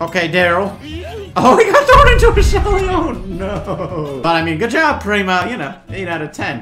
Okay, Darryl. Oh, he got thrown into a Shelly. Oh, no. But I mean, good job, Primo. You know, 8 out of 10.